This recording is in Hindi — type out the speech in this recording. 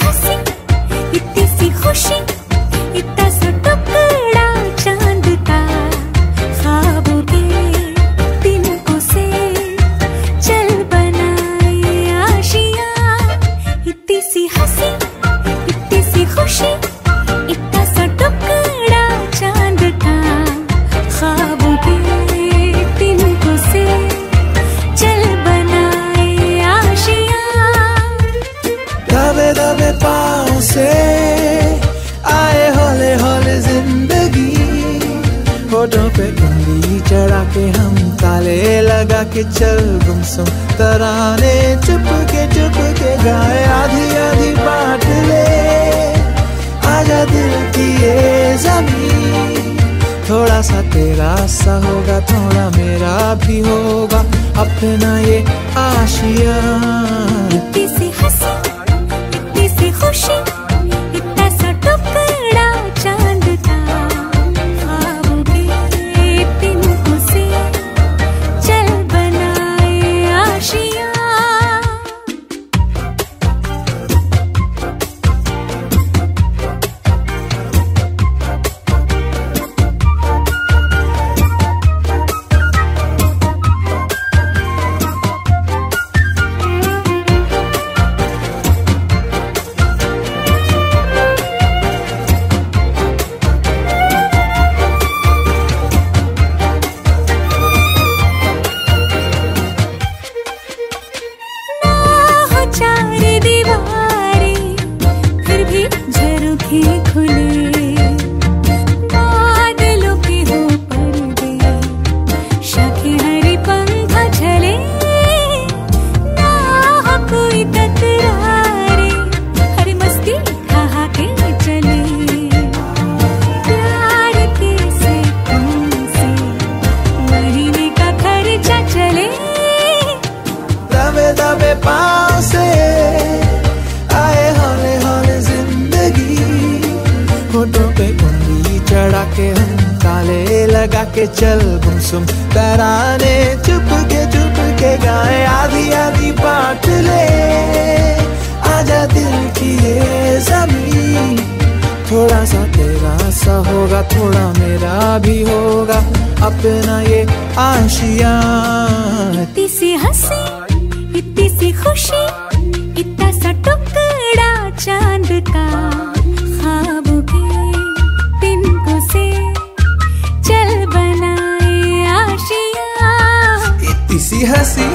hasi के चल गुमसुम तराने चुप के चुप के गाए आधी आधी बाट ले। आजा दिल की ये ज़मीन। थोड़ा सा तेरा सा होगा, थोड़ा मेरा भी होगा। अपना ये आशिया। इतनी सी हँसी, इतनी सी खुशी। चार दीवारें फिर भी बादलों के हो लगा के चल गुमसुम। तराने चुप के चुप के गाए आधी आधी बांट ले। आजा दिल की ये ज़मीन। थोड़ा सा तेरा सा होगा, थोड़ा मेरा भी होगा। अपना ये आशिया। इतनी सी हँसी, इतनी सी खुशी। decir